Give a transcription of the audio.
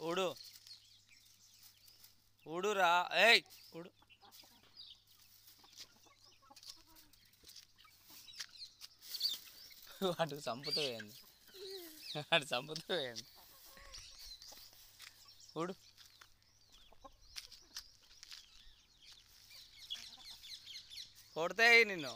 ఊడు. ఊడురా. ఏయ్! ఊడు. వాడు చంపుతూ పోయింది. వాడు చంపుతూ పోయింది. ఊడు. కొడతాయి నిన్ను.